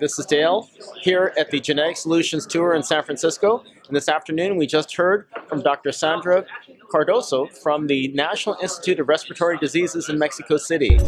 This is Dale here at the Genetic Solutions Tour in San Francisco. And this afternoon we just heard from Dr. Sandra Cardoso from the National Institute of Respiratory Diseases in Mexico City.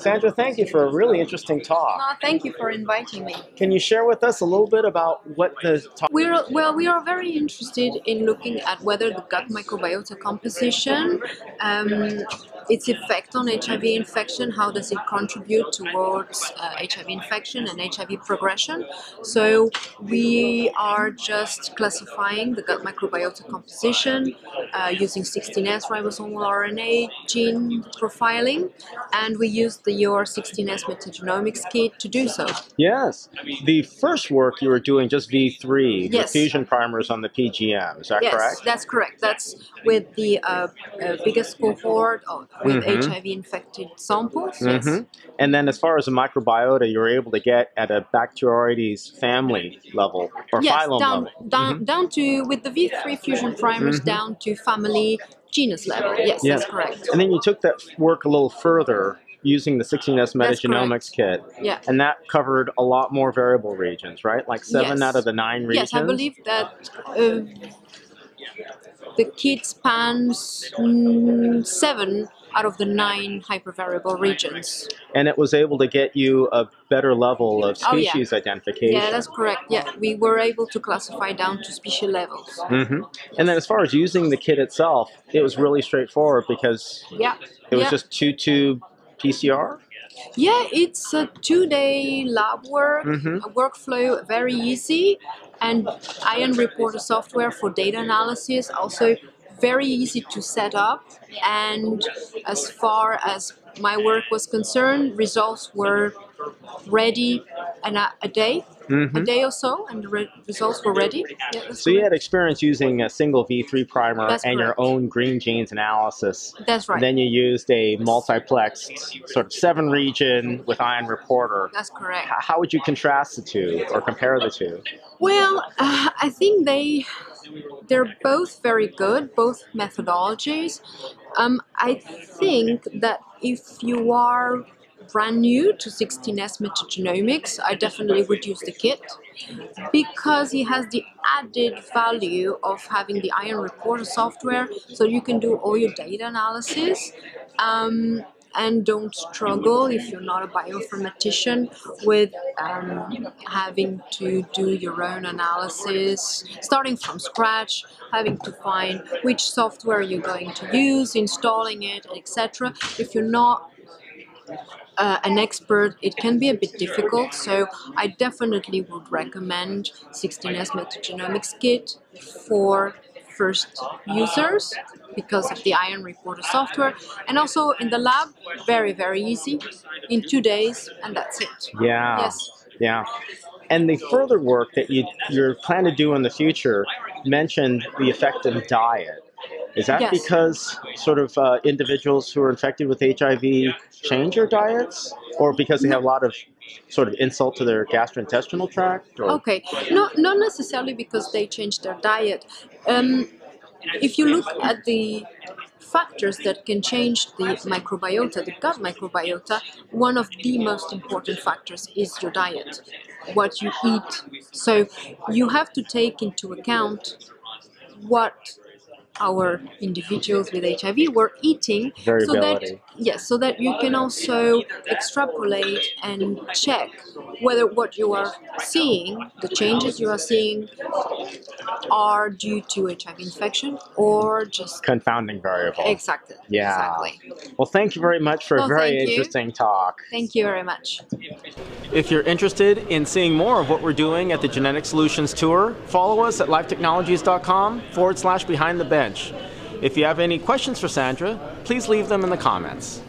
Sandra, thank you for a really interesting talk. Thank you for inviting me. Can you share with us a little bit about what the talk We're well, we are very interested in looking at whether the gut microbiota composition, um, its effect on HIV infection, how does it contribute towards uh, HIV infection and HIV progression. So we are just classifying the gut microbiota composition uh, using 16S ribosomal RNA gene profiling, and we use the Ion 16S metagenomics kit to do so. Yes. The first work you were doing just V3, Yes. the fusion primers on the PGM, is that yes, correct? that's correct. That's with the uh, uh, biggest cohort of, with Mhm. HIV infected samples. Yes. hmm And then as far as the microbiota, you were able to get at a Bacteroides family level or Yes, phylum down, level. down, Mhm. down to with the V3 fusion primers Mhm. down to family genus level. Yes, Yeah. that's correct. And then you took that work a little further using the 16S metagenomics kit, Yeah. and that covered a lot more variable regions, right? Like seven Yes. out of the nine regions. Yes, I believe that uh, the kit spans mm, seven out of the nine hypervariable regions. And it was able to get you a better level of Oh, yeah. species identification. Yeah, that's correct. Yeah, we were able to classify down to species levels. hmm And then as far as using the kit itself, it was really straightforward because Yeah. it was yeah. just two tube PCR. Yeah, it's a two-day lab work, Mhm. a workflow, very easy, and Ion Reporter software for data analysis, also very easy to set up. And as far as my work was concerned, results were ready in a, a day, hmm a day or so, and the re- results were ready. Yeah, So you had experience using a single V3 primer That's and your own Greengenes analysis. That's right. Then you used a multiplexed sort of seven region with Ion Reporter. That's correct. How would you contrast the two or compare the two? Well, uh, I think they they're both very good, both methodologies. Um, I think that if you are brand new to 16S metagenomics, I definitely would use the kit because it has the added value of having the Ion Reporter software, so you can do all your data analysis. Um, and don't struggle if you're not a bioinformatician with um, having to do your own analysis, starting from scratch, having to find which software you're going to use, installing it, etc. If you're not uh, an expert, it can be a bit difficult. So I definitely would recommend 16S Metagenomics Kit for first users because of the Ion Reporter software. And also in the lab, very, very easy. In two days, and that's it. Yeah. Yes. Yeah. And the further work that you you're planning to do in the future mentioned the effect of diet. Is that Yes. because sort of uh, individuals who are infected with HIV change their diets, or because they have a lot of sort of insult to their gastrointestinal tract? Or? Okay, not not necessarily because they changed their diet. Um, if you look at the factors that can change the microbiota, the gut microbiota, one of the most important factors is your diet, what you eat. So you have to take into account what our individuals with HIV were eating so that yes so that you can also extrapolate and check whether what you are seeing the changes you are seeing are due to HIV infection or just Confounding variable. exactly Yeah. exactly Well, thank you very much for a very thank you. interesting talk. thank you very much If you're interested in seeing more of what we're doing at the Genetic Solutions Tour, follow us at lifetechnologies.com forward slash behind the bench. If you have any questions for Sandra, please leave them in the comments.